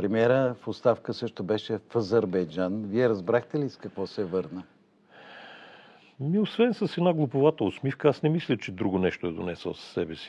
Премиера в оставка също беше в Азербайджан. Вие разбрахте ли с какво се върна? Ми, освен с една глуповата усмивка, аз не мисля, че друго нещо е донесъл със себе си.